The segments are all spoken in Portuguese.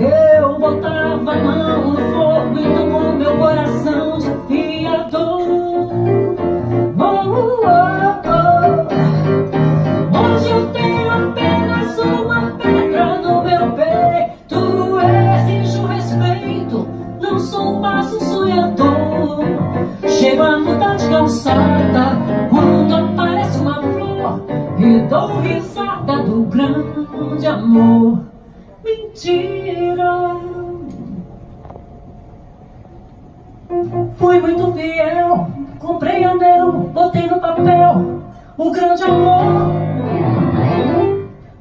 Eu botava a mão no fogo e tomou meu coração desafiador. Oh, oh, oh. Hoje eu tenho apenas uma pedra no meu peito. Exijo respeito, não sou um passo sonhador. Chego a mudar de calçada quando aparece uma flor e dou risada do grande amor mentira. Fui muito fiel, comprei anel, botei no papel o grande amor.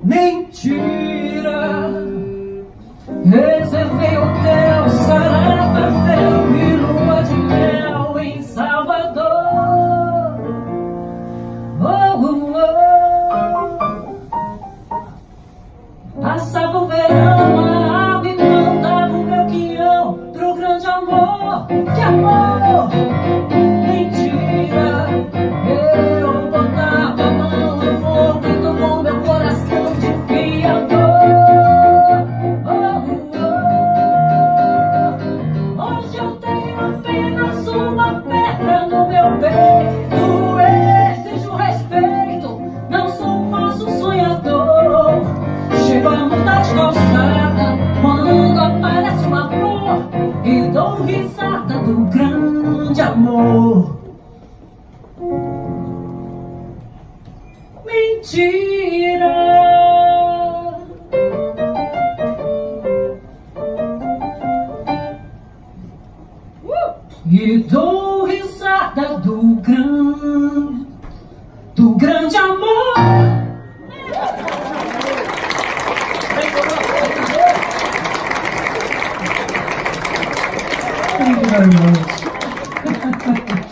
Mentira. Reservei hotel, sarapatel amor. Que amor! Mentira! Amor. Mentira. E dou risada do grande, do grande amor. Gracias.